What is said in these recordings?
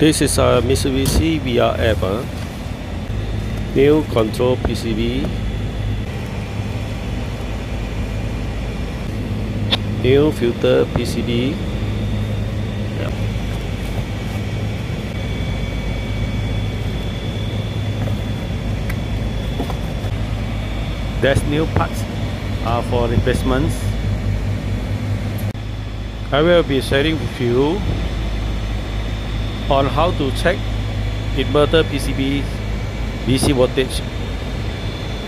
This is a Mitsubishi VRF. Uh. New control PCB. New filter PCB. Yep. There's new parts uh, for replacements. I will be sharing with you on how to check inverter PCB DC voltage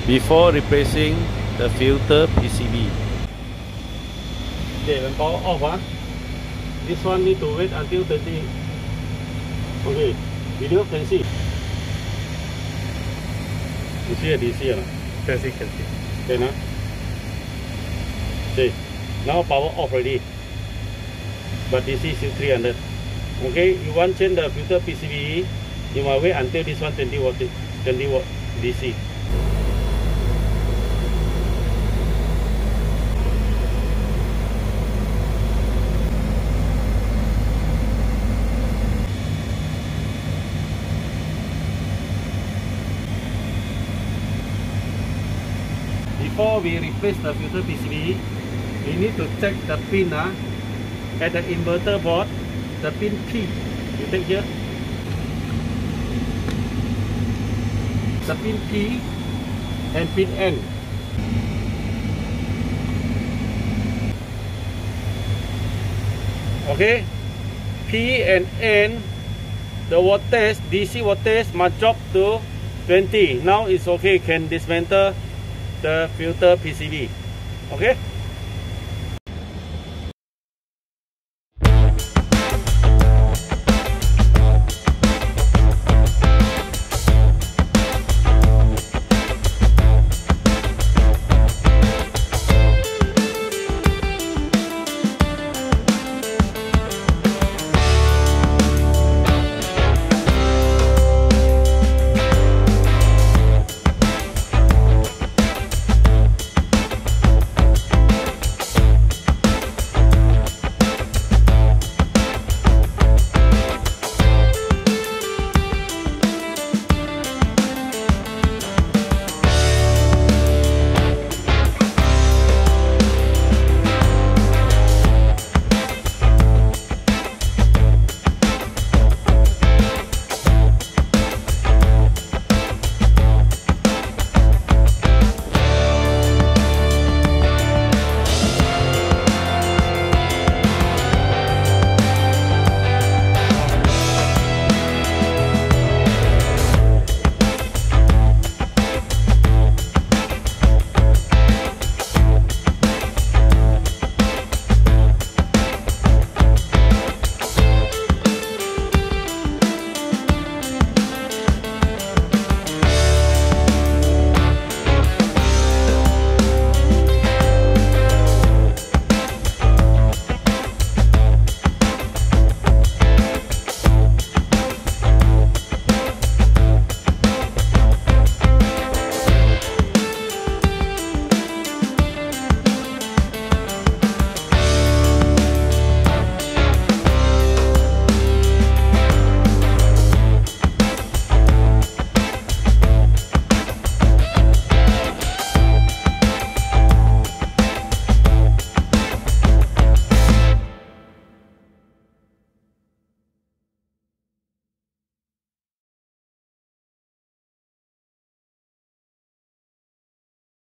before replacing the filter PCB. Okay, when power off, huh? this one need to wait until 30. Okay, video can see. You see a DC or not? Can see, can see. Okay, now. Ah? Okay, now power off already. But DC is still 300. Okay, you want change the filter PCB, you must wait until this one 20 watt, 20 watt DC. Before we replace the filter PCB, we need to check the pin uh, at the inverter board the pin P you take here. The pin P and pin N. Okay? P and N the voltage DC voltage must drop to 20 now it's okay can dismantle the filter PCB okay